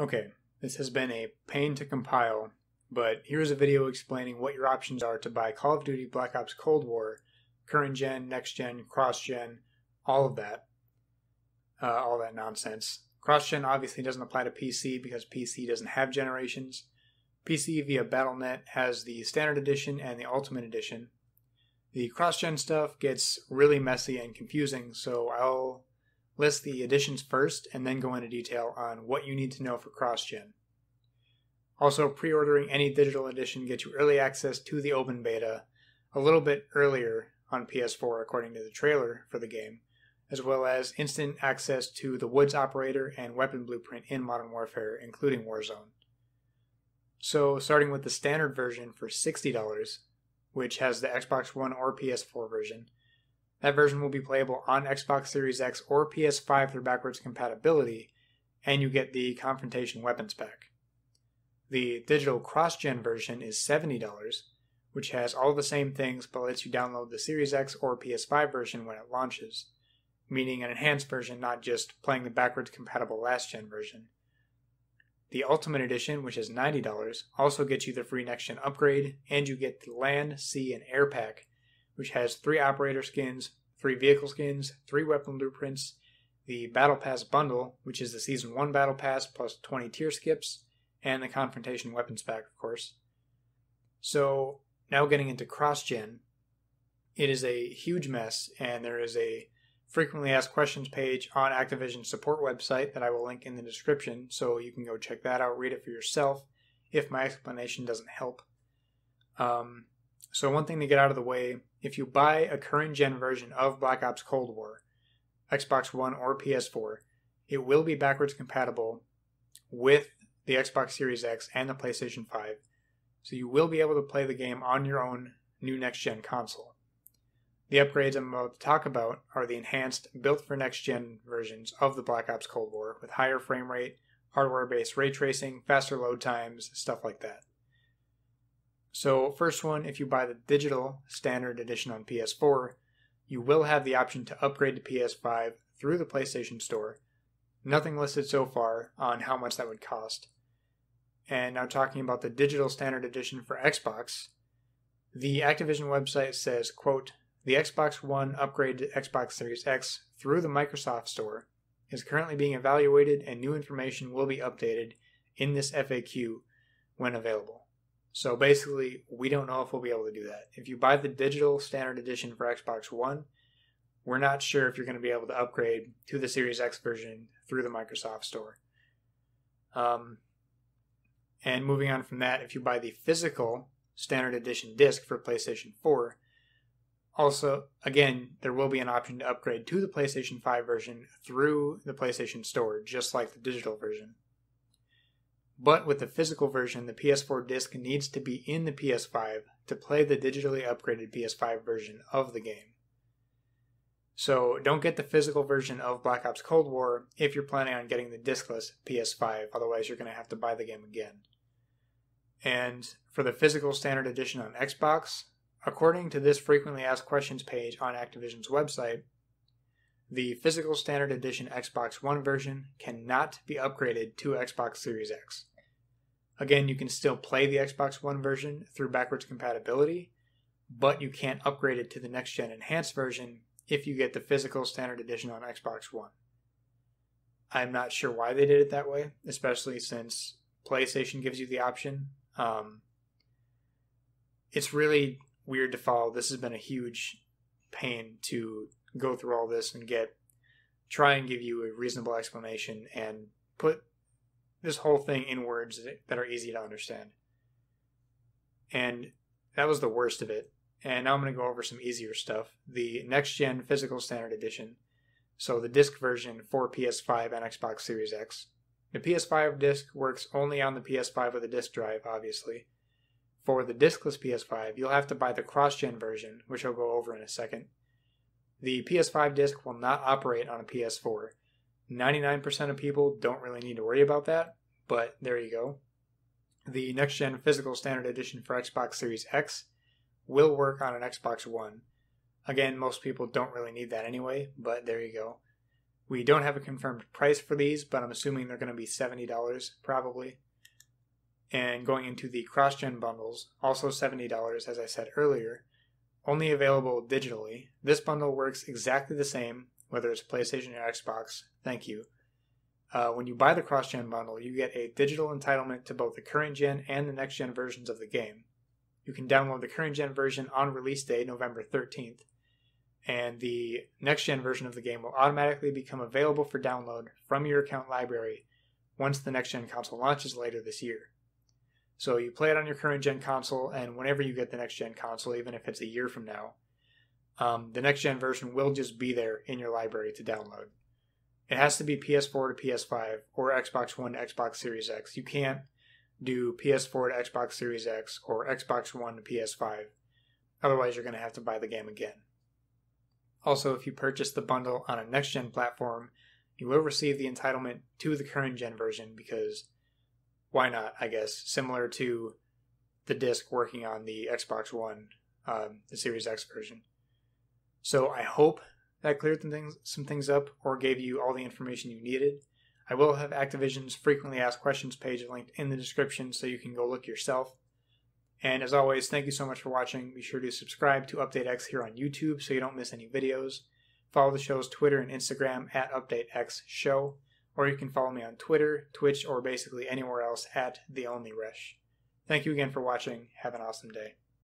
Okay, this has been a pain to compile, but here's a video explaining what your options are to buy Call of Duty Black Ops Cold War, current gen, next gen, cross gen, all of that. Uh, all that nonsense. Cross gen obviously doesn't apply to PC because PC doesn't have generations. PC via Battle.net has the Standard Edition and the Ultimate Edition. The cross gen stuff gets really messy and confusing, so I'll list the editions first and then go into detail on what you need to know for cross gen. Also, pre ordering any digital edition gets you early access to the open beta a little bit earlier on PS4, according to the trailer for the game, as well as instant access to the Woods operator and weapon blueprint in Modern Warfare, including Warzone. So, starting with the standard version for $60, which has the Xbox One or PS4 version, that version will be playable on Xbox Series X or PS5 through backwards compatibility, and you get the Confrontation Weapons Pack. The digital cross gen version is $70, which has all the same things but lets you download the Series X or PS5 version when it launches, meaning an enhanced version, not just playing the backwards compatible last gen version. The Ultimate Edition, which is $90, also gets you the free next gen upgrade, and you get the Land, Sea, and Air Pack, which has three operator skins, three vehicle skins, three weapon blueprints, the Battle Pass bundle, which is the Season 1 Battle Pass plus 20 tier skips, and the Confrontation Weapons Pack, of course. So, now getting into cross gen, it is a huge mess, and there is a frequently asked questions page on Activision support website that I will link in the description, so you can go check that out, read it for yourself if my explanation doesn't help. Um, so, one thing to get out of the way if you buy a current gen version of Black Ops Cold War, Xbox One or PS4, it will be backwards compatible with the Xbox Series X and the PlayStation 5, so you will be able to play the game on your own new next gen console. The upgrades I'm about to talk about are the enhanced, built for next gen versions of the Black Ops Cold War with higher frame rate, hardware based ray tracing, faster load times, stuff like that. So, first one, if you buy the digital standard edition on PS4, you will have the option to upgrade to PS5 through the PlayStation Store. Nothing listed so far on how much that would cost. And now, talking about the digital standard edition for Xbox, the Activision website says, quote, the Xbox One upgrade to Xbox Series X through the Microsoft Store is currently being evaluated and new information will be updated in this FAQ when available. So basically, we don't know if we'll be able to do that. If you buy the digital standard edition for Xbox One, we're not sure if you're going to be able to upgrade to the Series X version through the Microsoft Store. Um, and moving on from that, if you buy the physical standard edition disc for PlayStation 4, also, again, there will be an option to upgrade to the PlayStation 5 version through the PlayStation Store, just like the digital version. But with the physical version, the PS4 disc needs to be in the PS5 to play the digitally upgraded PS5 version of the game. So don't get the physical version of Black Ops Cold War if you're planning on getting the discless PS5, otherwise, you're going to have to buy the game again. And for the physical standard edition on Xbox, according to this frequently asked questions page on Activision's website, the physical standard edition Xbox One version cannot be upgraded to Xbox Series X. Again, you can still play the Xbox One version through backwards compatibility, but you can't upgrade it to the next gen enhanced version if you get the physical standard edition on Xbox One. I'm not sure why they did it that way, especially since PlayStation gives you the option. Um, it's really weird to follow. This has been a huge pain to go through all this and get try and give you a reasonable explanation and put this whole thing in words that are easy to understand. And that was the worst of it. And now I'm going to go over some easier stuff. The next gen physical standard edition. So the disc version for PS5 and Xbox Series X. The PS5 disc works only on the PS5 with a disc drive, obviously. For the discless PS5, you'll have to buy the cross gen version, which I'll go over in a second. The PS5 disc will not operate on a PS4. 99% of people don't really need to worry about that, but there you go. The next gen physical standard edition for Xbox Series X will work on an Xbox One. Again, most people don't really need that anyway, but there you go. We don't have a confirmed price for these, but I'm assuming they're going to be $70 probably. And going into the cross gen bundles, also $70, as I said earlier, only available digitally. This bundle works exactly the same, whether it's PlayStation or Xbox. Thank you. Uh, when you buy the cross gen bundle, you get a digital entitlement to both the current gen and the next gen versions of the game. You can download the current gen version on release day, November 13th, and the next gen version of the game will automatically become available for download from your account library once the next gen console launches later this year. So you play it on your current gen console, and whenever you get the next gen console, even if it's a year from now, um, the next gen version will just be there in your library to download. It has to be PS4 to PS5 or Xbox One to Xbox Series X. You can't do PS4 to Xbox Series X or Xbox One to PS5. Otherwise, you're going to have to buy the game again. Also, if you purchase the bundle on a next gen platform, you will receive the entitlement to the current gen version because why not, I guess, similar to the disc working on the Xbox One, um, the Series X version. So I hope that cleared some things, some things up or gave you all the information you needed. I will have Activision's frequently asked questions page linked in the description so you can go look yourself. And as always, thank you so much for watching. Be sure to subscribe to Update X here on YouTube so you don't miss any videos. Follow the show's Twitter and Instagram at Update X Show, or you can follow me on Twitter, Twitch, or basically anywhere else at The Only Resh. Thank you again for watching. Have an awesome day.